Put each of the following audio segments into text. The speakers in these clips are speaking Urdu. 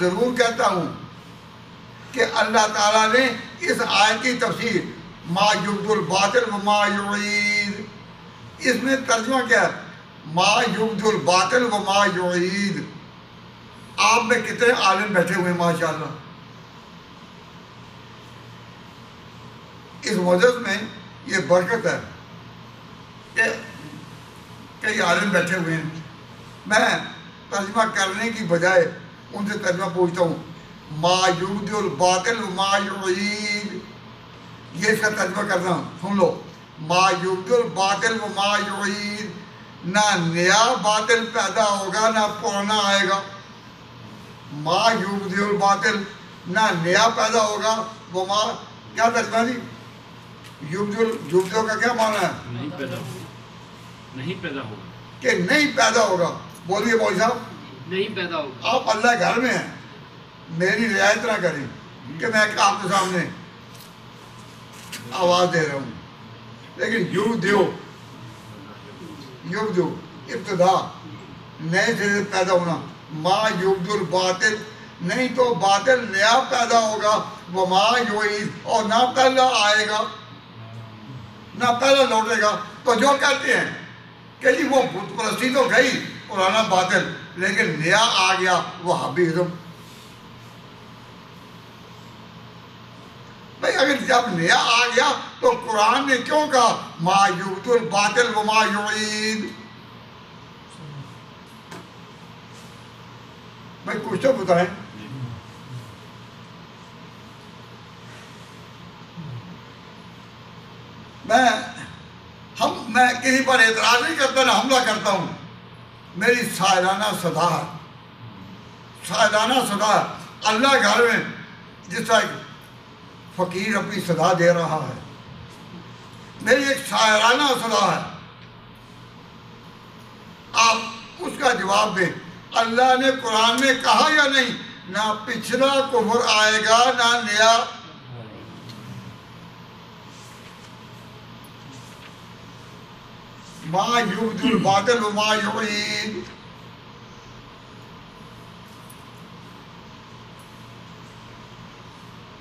ضرور کہتا ہوں کہ اللہ تعالیٰ نے اس آیت کی تفسیر ما یبد الباطل و ما یعید۔ اس میں ترجمہ کیا ہے؟ ما یبد الباطل و ما یعید۔ آپ میں کتنے عالم بیٹھے ہوئے ہیں، ماشاءاللہ۔ اس مجلس میں یہ برکت ہے کہ کئی عالم بیٹھے ہوئے ہیں۔ میں ترجمہ کرنے کی بجائے ان سے ترجمہ پوچھتا ہوں ما یبد الباطل ما یعید۔ یہ اس کا ترجمہ کرنا سن لو۔ ما یبد الباطل ما یعید۔ نہ نیا باطل پیدا ہوگا نہ پرانا آئے گا۔ ما یبد الباطل نہ نیا پیدا ہوگا۔ وہ ما کیا ترجمہ جی؟ یبد یبدو کا کیا معنی ہے؟ نہیں پیدا ہوگا۔ نہیں پیدا ہوگا۔ کہ نہیں پیدا ہوگا۔ بولیے بول صاحب۔ نہیں پیدا ہوگا آپ اللہ گھر میں ہیں۔ میری رعایت نہ کریں کہ میں آپ کے سامنے آواز دے رہا ہوں۔ لیکن یو دیو یو دیو، ابتدا، نئے سے پیدا ہونا۔ ما یبد الباطل، نہیں تو باطل نیا پیدا ہوگا۔ وہ ماں اور نہ پہلا آئے گا، نہ پہلا لوٹے گا۔ تو جو کہتے ہیں کہ جی وہ بت پرستی تو گئی۔ پرانا باطل، لیکن نیا آ گیا، وہ حبیزم بھائی، اگر جب نیا آ گیا تو قرآن نے کیوں کہا؟ ما یبد الباطل و ما یعید۔ بھائی، کچھ تو بتائیں۔ میں، ہم، میں کسی پر اعتراض نہیں کرتا نہ حملہ کرتا ہوں۔ میری سائرانہ صدا ہے سائرانہ صدا ہے اللہ گھر میں جس طرح فقیر اپنی صدا دے رہا ہے۔ میری ایک شاعرانہ صدا ہے آپ اس کا جواب دیں۔ اللہ نے قرآن میں کہا یا نہیں؟ نہ پچھلا کفر آئے گا، نہ نیا ما یبد الباطل و ما یعید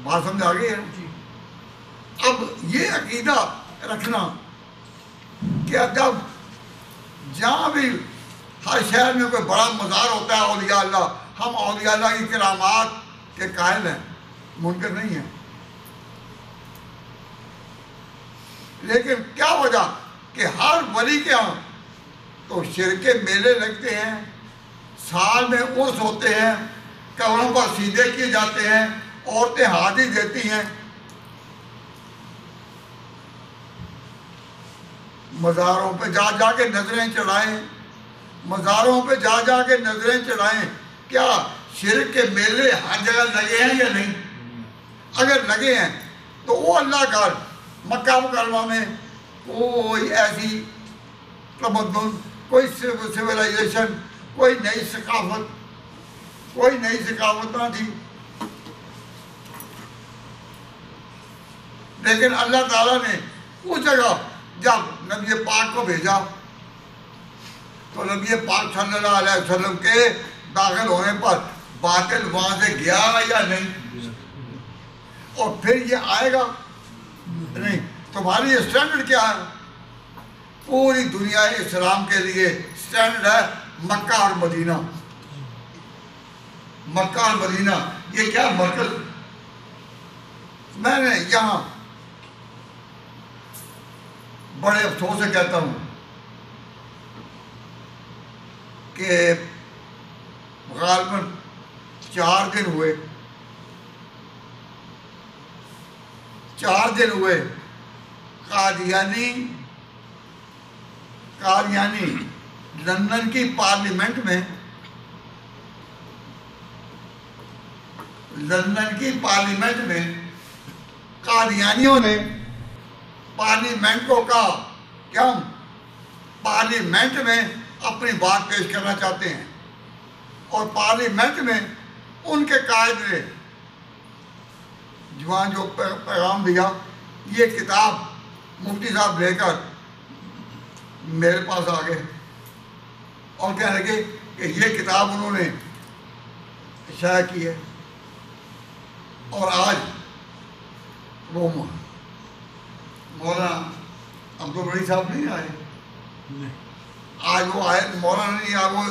بات سمجھ آ گئی ہے اب یہ عقیدہ رکھنا کہ جب جہاں بھی ہر شہر میں کوئی بڑا مزار ہوتا ہے اولیاء اللہ ہم اولیاء اللہ کی کرامات کے قائل ہیں منکر نہیں ہیں۔ لیکن کیا وجہ؟ کہ ہر ولی کے ہاں تو شر کے میلے لگتے ہیں، سال میں عرس ہوتے ہیں، قبروں پر سیدھے کیے جاتے ہیں، عورتیں حاضری دیتی ہیں۔ مزاروں پہ جا جا کے نظریں چڑھائیں، مزاروں پہ جا جا کے نظریں چڑھائیں۔ کیا شرک کے میلے ہر جگہ لگے ہیں یا نہیں؟ اگر لگے ہیں تو وہ اللہ کا مکہ مکرمہ میں کوئی ایسی تمدن، کوئی سویلائزیشن کوئی نئی ثقافت، کوئی نئی ثقافت نہ تھی۔ لیکن اللہ تعالیٰ نے اس جگہ جب نبی پاک کو بھیجا، تو نبی پاک صلی اللہ علیہ وسلم کے داخل ہونے پر باطل وہاں سے گیا یا نہیں؟ اور پھر یہ آئے گا؟ نہیں۔ تمہاری اسٹینڈرڈ کیا ہے؟ پوری دنیا اسلام کے لیے اسٹینڈرڈ ہے مکہ اور مدینہ۔ مکہ اور مدینہ، یہ کیا مرکز؟ میں نے یہاں بڑے افسوس سے کہتا ہوں کہ غالباً چار دن ہوئے۔ چار دن ہوئے۔ قادیانی قادیانی لندن کی پارلیمنٹ میں، لندن کی پارلیمنٹ میں قادیانیوں نے پارلیمنٹ کو کہا کہ ہم؟ پارلیمنٹ میں اپنی بات پیش کرنا چاہتے ہیں۔ اور پارلیمنٹ میں ان کے قائد نے جوان جو پیغام دیا، یہ کتاب مفتی صاحب لے کر میرے پاس آ گئے اور کہنے لگے کہ یہ کتاب انہوں نے شائع کی ہے اور آج وہ مو- مولانا عبد البڑی صاحب نہیں آئے۔ آج وہ آئے مولانا نہیں آئے وہ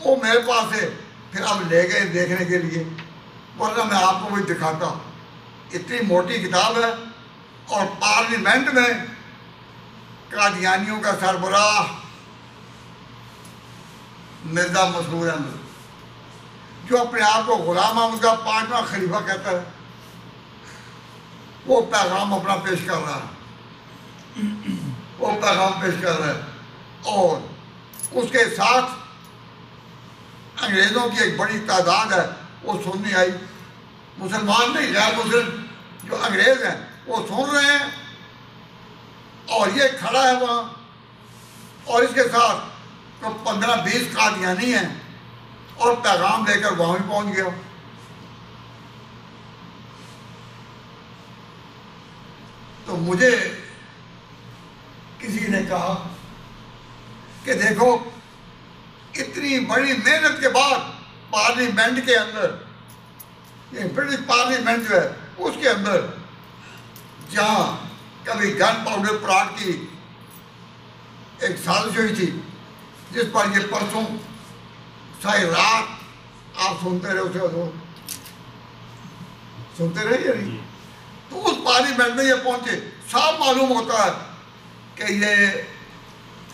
وہ میرے پاس ہے۔ پھر اب لے گئے دیکھنے کے لیے۔ ورنہ میں آپ کو وہی دکھاتا اتنی موٹی کتاب ہے۔ اور پارلیمنٹ میں قادیانیوں کا سربراہ مرزا مسرور احمد، جو اپنے آپ کو غلام احمد کا پانچواں خلیفہ کہتا ہے، وہ پیغام اپنا پیش کر رہا ہے۔ وہ پیغام پیش کر رہا ہے۔ اور اس کے ساتھ انگریزوں کی ایک بڑی تعداد ہے، وہ سننے آئی۔ مسلمان نہیں، غیر مسلم جو انگریز ہیں وہ سن رہے ہیں اور یہ کھڑا ہے وہاں اور اس کے ساتھ تو پندرہ بیس قادیانی ہیں اور پیغام لے کر وہاں بھی پہنچ گیا۔ تو مجھے کسی نے کہا کہ دیکھو، اتنی بڑی محنت کے بعد پارلیمنٹ کے اندر، یہ برٹش پارلیمنٹ جو ہے، اس کے اندر جہاں کبھی گن پاؤڈر پلاٹ کی ایک سازش ہوئی تھی، جس پر یہ پرسوں ساری رات آپ سنتے رہے، اسے تو سنتے رہے یا نہیں؟ تو اس پارلیمنٹ میں یہ پہنچے۔ صاف معلوم ہوتا ہے کہ یہ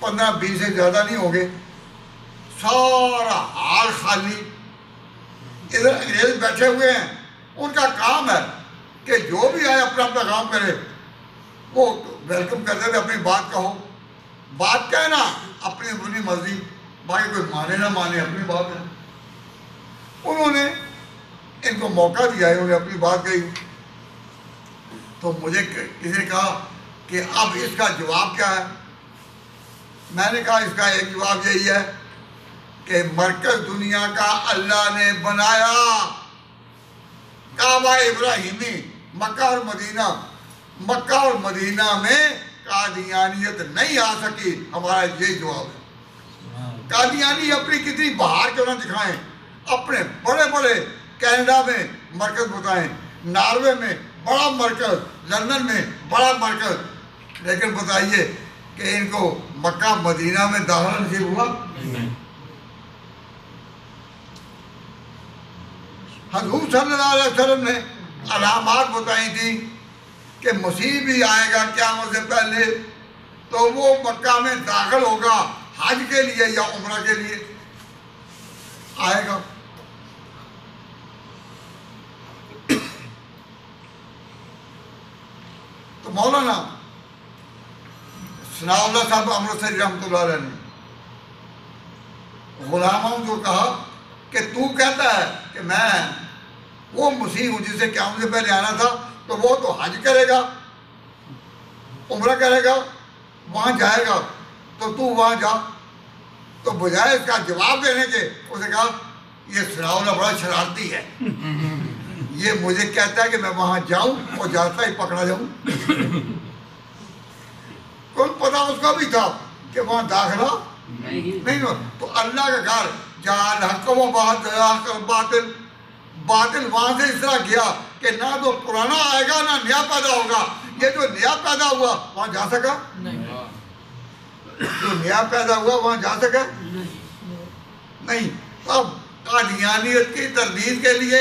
پندرہ بیس سے زیادہ نہیں ہوں گے۔ سارا حال خالی۔ ادھر انگریز بیٹھے ہوئے ہیں۔ ان کا کام ہے کہ جو بھی آئے اپنا اپنا کام کرے، وہ ویلکم کرتے ہوئے اپنی بات کہو۔ بات کہنا اپنی اپنی مرضی۔ باقی کوئی مانے نہ مانے، اپنی بات ہے۔ انہوں نے ان کو موقع دیا ہے انہوں نے اپنی بات کہی۔ تو مجھے کسی نے کہا کہ اب اس کا جواب کیا ہے؟ میں نے کہا اس کا ایک جواب یہی ہے کہ مرکز دنیا کا اللہ نے بنایا۔ کعبہ ابراہیمی۔ مکہ اور مدینہ مکہ اور مدینہ میں قادیانیت نہیں آ سکی۔ ہمارا یہی جواب ہے۔ قادیانی اپنی کتنی بہار کیوں نہ دکھائیں؟ اپنے بڑے بڑے کینیڈا میں مرکز بتائیں ناروے میں بڑا مرکز لندن میں بڑا مرکز۔ لیکن بتائیے کہ ان کو مکہ مدینہ میں داخلہ نصیب ہوا؟ حضور صلی اللہ علیہ وسلم نے علامات بتائی تھی کہ مسیح بھی آئے گا قیامت سے پہلے، تو وہ مکہ میں داخل ہوگا حج کے لیے یا عمرہ کے لیے؟ آئے گا۔ تو مولانا ثناء اللہ صاحب امرتسری رحمۃ اللہ علیہ نے غلاموں کو کہا کہ تو کہتا ہے کہ میں وہ مسیح ہوں جسے قیامت سے پہلے آنا تھا، تو وہ تو حج کرے گا، عمرہ کرے گا، وہاں جائے گا۔ تو تو وہاں جا۔ تو بجائے اس کا جواب دینے کے اسے کہا، یہ سراؤلہ بڑا شرارتی ہے۔ یہ مجھے کہتا ہے کہ میں وہاں جاؤں اور جاتا ہی پکڑا جاؤں۔ کون پتا اس کا بھی تھا کہ وہاں داخلہ نہیں ہو۔ تو اللہ کا گھر، جہاں حق و باطل باطل وہاں سے اس طرح گیا کہ نہ تو پرانا آئے گا نہ نیا پیدا ہوگا۔ یہ جو نیا پیدا ہوا وہاں جا سکا؟ جو نیا پیدا ہوا وہاں جا سکا؟ نہیں۔ اب قادیانیت کی تردید کے لیے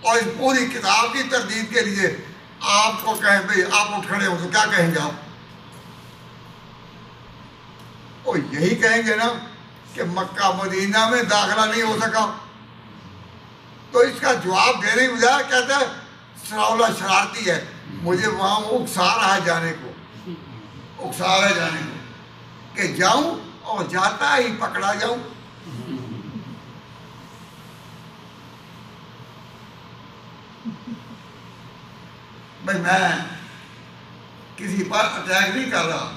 اور اس پوری کتاب کی تردید کے لیے آپ کو کہیں بھئی آپ اٹھ کھڑے ہو تو کیا کہیں گے آپ؟ وہ یہی کہیں گے نا کہ مکہ مدینہ میں داخلہ نہیں ہو سکا۔ تو اس کا جواب دینے کی بجائے کہتا ہے سراولہ شرارتی ہے۔ مجھے وہاں اکسا رہا ہے جانے کو۔ اکسا رہا ہے جانے کو۔ کہ جاؤں اور جاتا ہی پکڑا جاؤں۔ بھائی، میں کسی پر اٹیک نہیں کر رہا۔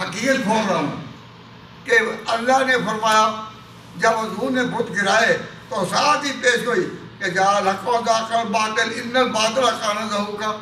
حقیقت کھول رہا ہوں کہ اللہ نے فرمایا، جب حضور نے بت گرائے تو ساتھ ہی پیش ہوئی کہ جا رکھو دا کر باطل ان باطل کانا ظہور کا۔